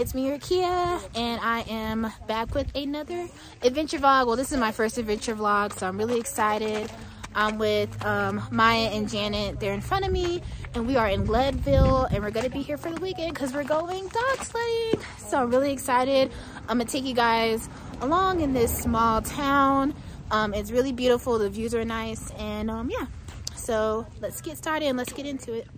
it's me, Rikkea, and I am back with another adventure vlog. Well, this is my first adventure vlog, so I'm really excited. I'm with um, Maya and Janet. They're in front of me, and we are in Leadville, and we're gonna be here for the weekend because we're going dog sledding. So I'm really excited. I'm gonna take you guys along in this small town. Um, it's really beautiful. The views are nice, and um, yeah. So let's get started and let's get into it.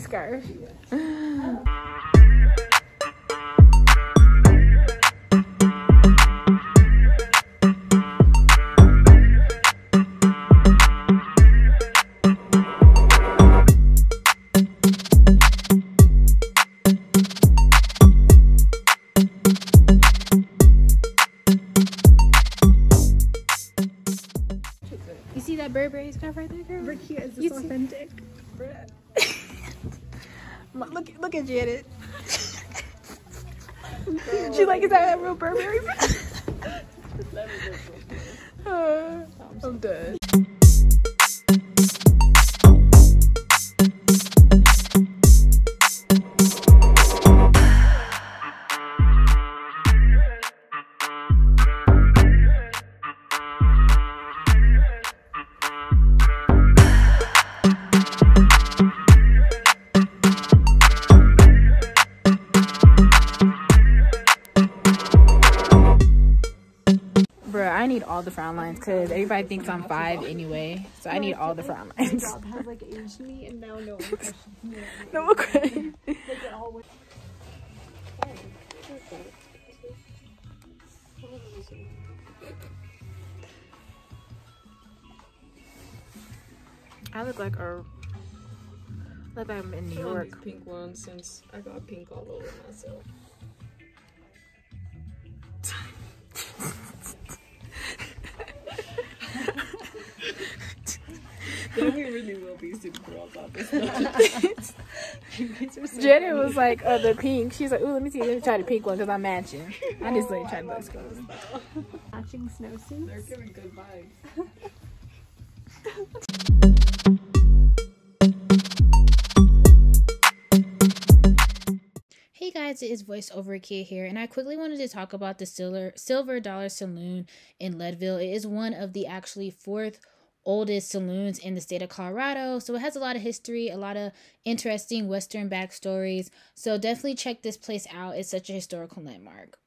Scarf. Look, look at Janet. she like, is that a real Burberry? Uh, I'm done. Lines because everybody thinks I'm five anyway. So I need all the front lines. Job has like aged me, and now no one questions me. no, okay. Like it all went. I look like a look like I'm in New York. Pink ones since I got pink all over myself. Then we really will be super cool about this stuff. You guys are so Janet funny. was like, uh, the pink. She's like, ooh, let me see. Let me try the pink one because I'm matching. I just like try those colors. Matching They're giving good vibes. Hey guys, it is voiceover kid here, and I quickly wanted to talk about the Silver Silver Dollar Saloon in Leadville. It is one of the actually fourth oldest saloons in the state of Colorado, so it has a lot of history, a lot of interesting Western backstories. So definitely check this place out. It's such a historical landmark.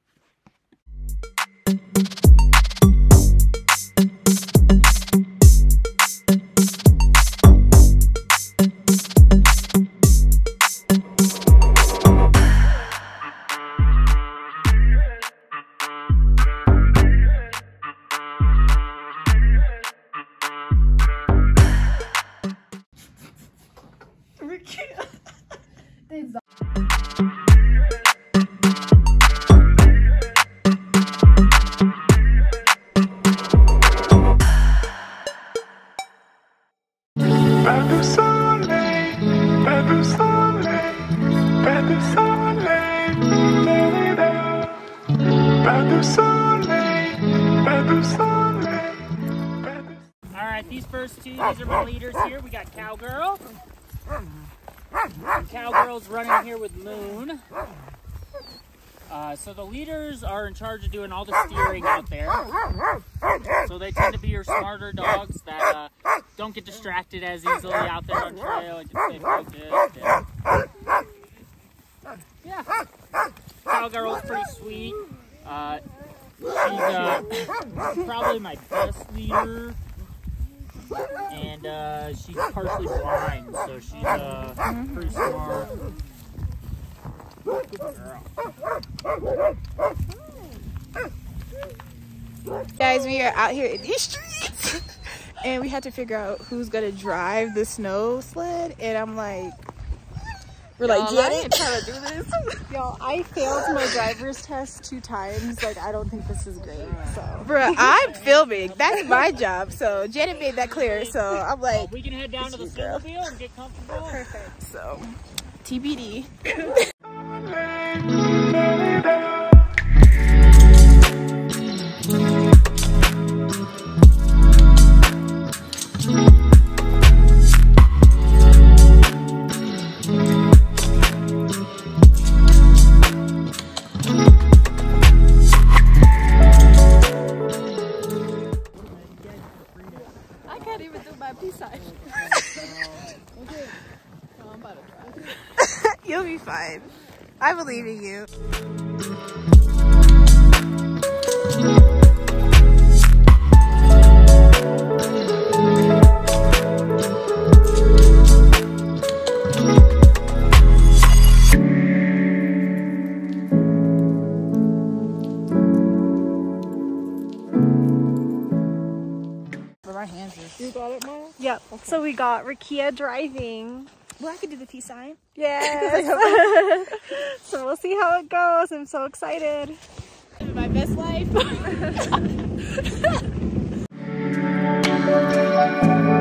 All right, these first two, these are my leaders here. We got Cowgirl. And Cowgirl's running here with Moon. Uh, so the leaders are in charge of doing all the steering out there. So they tend to be your smarter dogs that uh, don't get distracted as easily out there on trail and can stay focused. And, yeah. Cowgirl's pretty sweet. Uh, she's uh, probably my best leader. And uh, she's partially blind, so she's uh, pretty smart. Guys, we are out here in these streets and we had to figure out who's gonna drive the snow sled. And I'm like, we're like, Janet, trying to do this. Y'all, I failed my driver's test two times. Like, I don't think this is great. So, Bruh, I'm filming. That's my job. So Janet made that clear. So I'm like, We can head down to the you, girl. snowmobile and get comfortable. perfect. so TBD. we got Rikkea driving. Well, I could do the peace sign. Yes. so we'll see how it goes. I'm so excited. My best life.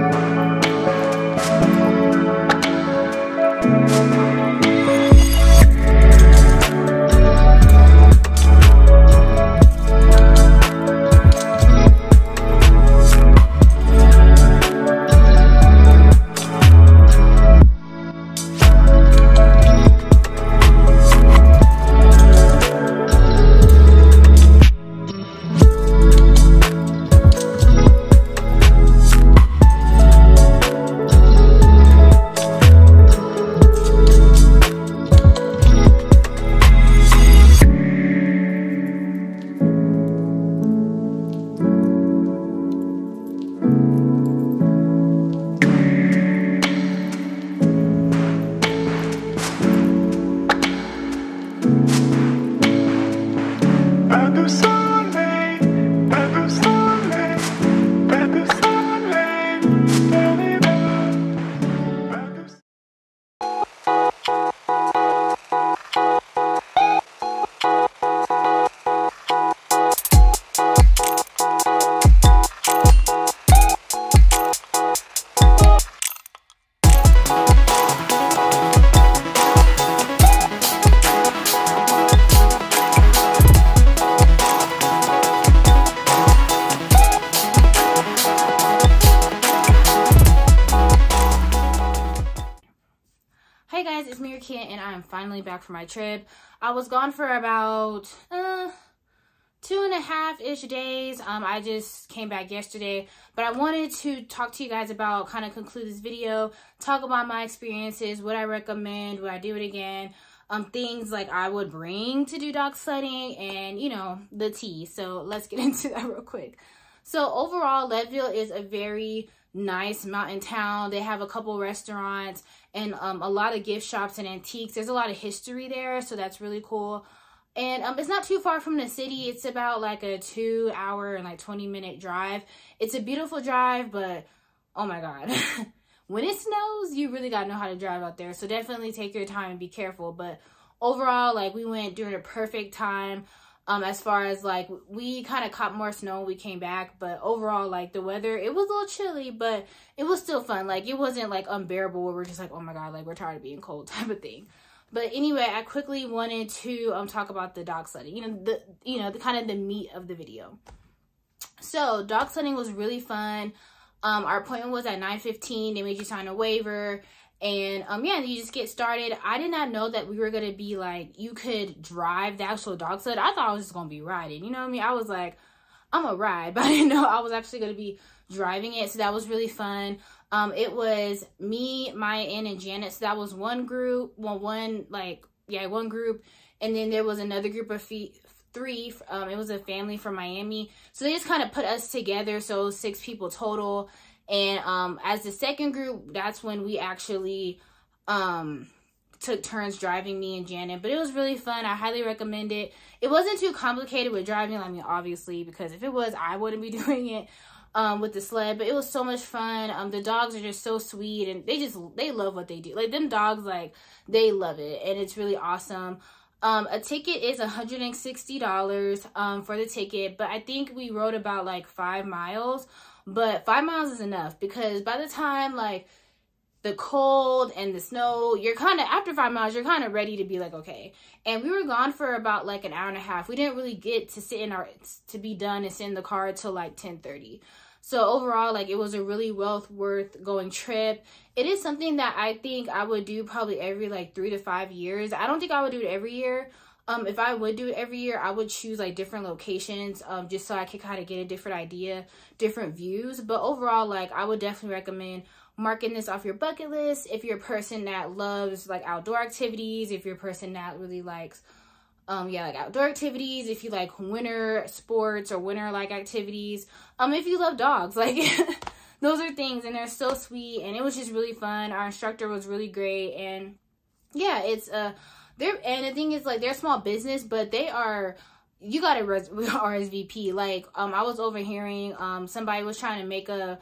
from my trip. I was gone for about uh, two and a half ish days. Um, I just came back yesterday, but I wanted to talk to you guys about kind of conclude this video, talk about my experiences, what I recommend, would I do it again, um, things like I would bring to do dog sledding, and you know the tea. So let's get into that real quick. So overall, Leadville is a very nice mountain town. They have a couple restaurants and um, a lot of gift shops and antiques. There's a lot of history there, so that's really cool. And um, it's not too far from the city. It's about like a two hour and like 20 minute drive. It's a beautiful drive, but oh my God. when it snows, you really got to know how to drive out there. So definitely take your time and be careful. But overall, like we went during a perfect time. Um, as far as like we kind of caught more snow we came back, but overall, like the weather, it was a little chilly, but it was still fun. Like it wasn't like unbearable where we're just like, oh my god, like we're tired of being cold type of thing. But anyway, I quickly wanted to um talk about the dog sledding. You know the you know the kind of the meat of the video. So dog sledding was really fun. Um, our appointment was at 9:15. They made you sign a waiver. And um yeah, you just get started. I did not know that we were gonna be like you could drive the actual dog sled. I thought I was just gonna be riding. You know what I mean? I was like, I'm a ride, but I didn't know I was actually gonna be driving it. So that was really fun. Um, it was me, Maya, Ann, and Janet. So that was one group. Well, one like yeah, one group, and then there was another group of feet three um it was a family from miami so they just kind of put us together so six people total and um as the second group that's when we actually um took turns driving me and janet but it was really fun. I highly recommend it. It wasn't too complicated with driving i mean obviously because if it was i wouldn't be doing it um with the sled but it was so much fun. Um the dogs are just so sweet and they just they love what they do. Like them dogs like they love it and it's really awesome. Um, a ticket is $160 um, for the ticket, but I think we rode about like five miles. But five miles is enough because by the time like the cold and the snow, you're kind of after five miles, you're kind of ready to be like okay. And we were gone for about like an hour and a half. We didn't really get to sit in our to be done and sit in the car till like 10:30. So overall, like it was a really well worth going trip. It is something that I think I would do probably every like three to five years. I don't think I would do it every year. Um, if I would do it every year, I would choose like different locations, um, just so I could kind of get a different idea, different views. But overall, like I would definitely recommend marking this off your bucket list if you're a person that loves like outdoor activities, if you're a person that really likes um yeah like outdoor activities if you like winter sports or winter like activities um if you love dogs like those are things and they're so sweet and it was just really fun our instructor was really great and yeah it's uh they're and the thing is like they're small business but they are you got to res- RSVP like um I was overhearing um somebody was trying to make a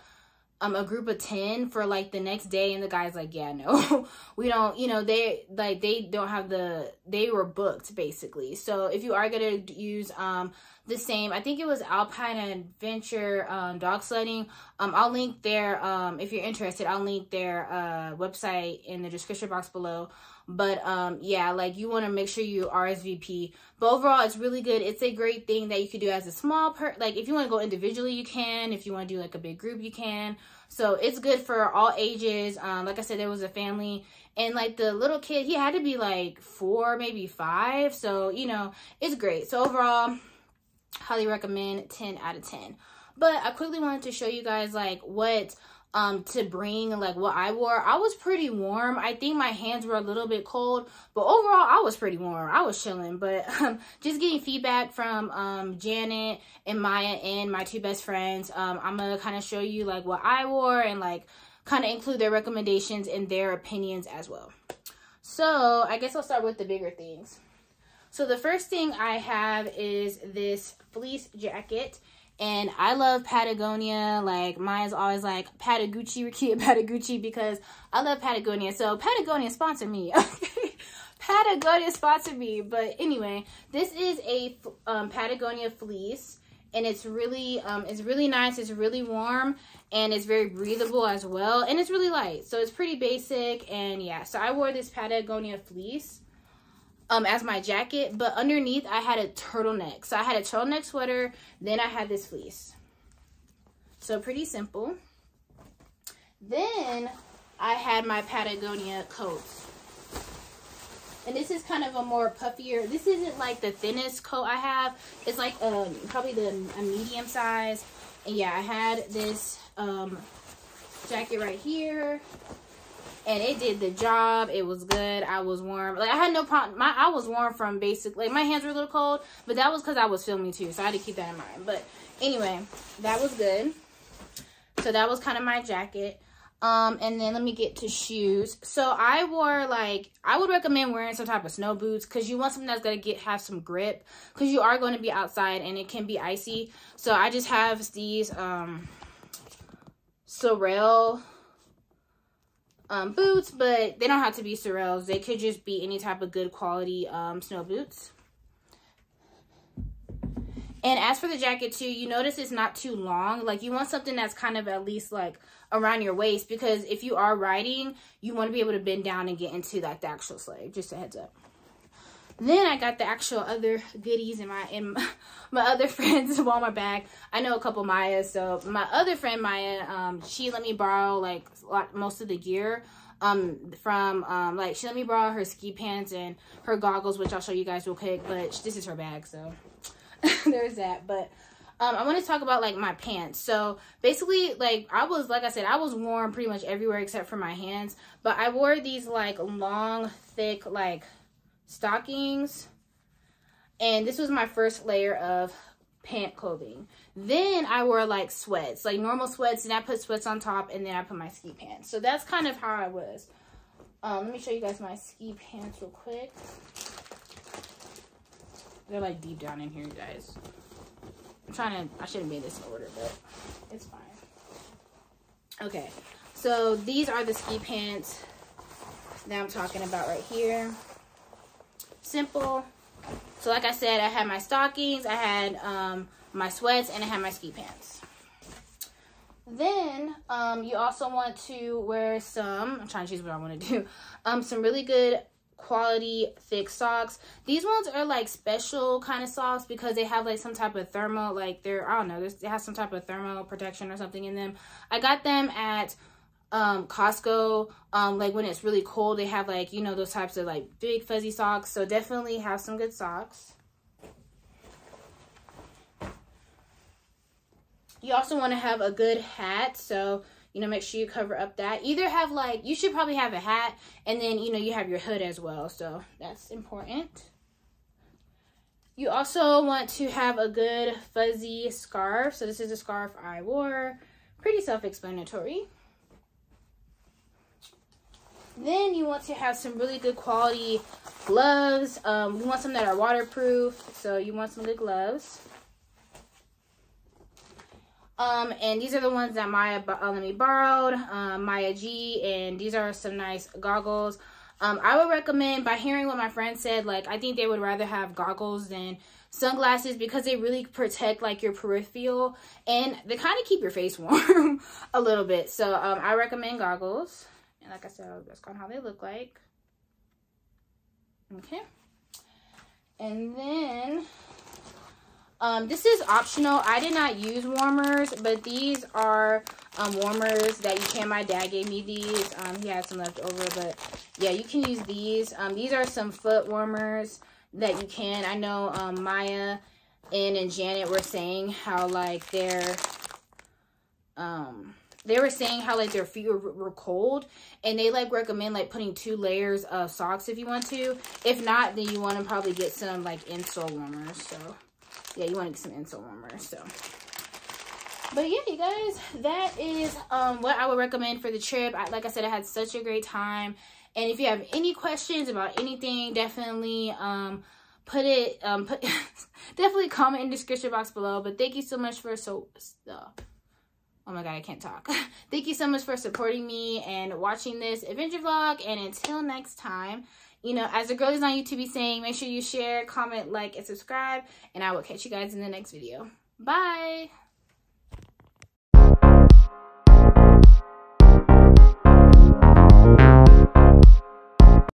um a group of 10 for like the next day and the guy's like yeah no we don't you know they like they don't have the they were booked basically. So if you are going to use um the same i think it was alpine adventure um dog sledding um i'll link their um if you're interested i'll link their uh website in the description box below but um yeah like you want to make sure you rsvp but overall it's really good. It's a great thing that you could do as a small per like if you want to go individually you can. If you want to do like a big group you can. So it's good for all ages. Um like i said there was a family. And like the little kid he had to be like four maybe five. So you know it's great. So overall highly recommend 10 out of 10 but i quickly wanted to show you guys like what um to bring like what I wore. I was pretty warm. I think my hands were a little bit cold, but overall I was pretty warm. I was chilling, but um, just getting feedback from um Janet and Maya and my two best friends. Um I'm to kind of show you like what I wore and like kind of include their recommendations and their opinions as well. So, I guess I'll start with the bigger things. So the first thing I have is this fleece jacket and I love Patagonia. Like mine's always like Patagucci, keep Patagucci because I love Patagonia. So Patagonia sponsor me. Patagonia sponsor me. But anyway, this is a um, Patagonia fleece and it's really um it's really nice it's really warm and it's very breathable as well and it's really light so it's pretty basic and yeah so i wore this patagonia fleece um as my jacket but underneath i had a turtleneck. So i had a turtleneck sweater then i had this fleece. So pretty simple. Then i had my patagonia coat. And this is kind of a more puffier this isn't like the thinnest coat i have. It's like um probably the a medium size. And yeah i had this um jacket right here and it did the job. It was good. I was warm. Like I had no problem. My I was warm from basically. Like, my hands were a little cold, but that was because I was filming too, so I had to keep that in mind. But anyway, that was good. So that was kind of my jacket. Um, and then let me get to shoes. So I wore like I would recommend wearing some type of snow boots because you want something that's gonna get have some grip because you are going to be outside and it can be icy. So I just have these um Sorel um, boots, but they don't have to be Sorels. They could just be any type of good quality um, snow boots. And as for the jacket too, you notice it's not too long. Like you want something that's kind of at least like around your waist because if you are riding, you want to be able to bend down and get into like the actual sleigh. Just a heads up. Then I got the actual other goodies in my in my, other friend's Walmart bag. I know a couple Maya, so my other friend Maya, um, she let me borrow like most of the gear um from um like she let me borrow her ski pants and her goggles which i'll show you guys real quick but this is her bag so there's that but um i want to talk about like my pants so basically like i was like i said i was warm pretty much everywhere except for my hands but i wore these like long thick like stockings and this was my first layer of pant clothing. Then I wore like sweats, like normal sweats, and I put sweats on top, and then I put my ski pants. So that's kind of how I was. Um, let me show you guys my ski pants real quick. They're like deep down in here, you guys. I'm trying to, I should have made this in order, but it's fine. Okay, so these are the ski pants that I'm talking about right here. Simple. So like I said, I had my stockings, I had um, my sweats, and I had my ski pants. Then um, you also want to wear some, I'm trying to choose what I want to do, um, some really good quality thick socks. These ones are like special kind of socks because they have like some type of thermal, like they're, I don't know, they have some type of thermal protection or something in them. I got them at um Costco um like when it's really cold they have like you know those types of like big fuzzy socks. So definitely have some good socks. You also want to have a good hat. So you know make sure you cover up that. Either have like you should probably have a hat and then you know you have your hood as well. So that's important. You also want to have a good fuzzy scarf. So this is a scarf I wore. Pretty self-explanatory then you want to have some really good quality gloves. Um, you want some that are waterproof, so you want some good gloves. Um, and these are the ones that Maya uh, let me borrowed, um, Maya G, and these are some nice goggles. Um, I would recommend, by hearing what my friend said, like, I think they would rather have goggles than sunglasses because they really protect, like, your peripheral, and they kind of keep your face warm a little bit. So, um, I recommend goggles. And like I said, that's kind of how they look like. Okay. And then, um, this is optional. I did not use warmers, but these are um, warmers that you can. My dad gave me these. Um, he had some left over, but yeah, you can use these. Um, these are some foot warmers that you can. I know um, Maya and, and Janet were saying how like they're um they were saying how like their feet were, were, cold and they like recommend like putting two layers of socks if you want to. If not then you want to probably get some like insole warmers so yeah you want to get some insole warmers so. But yeah you guys that is um what i would recommend for the trip. I, like i said i had such a great time and if you have any questions about anything definitely um put it um put definitely comment in the description box below but thank you so much for so uh, oh my god i can't talk. Thank you so much for supporting me and watching this adventure vlog and until next time you know as the girlies on youtube be saying make sure you share comment like and subscribe and i will catch you guys in the next video. Bye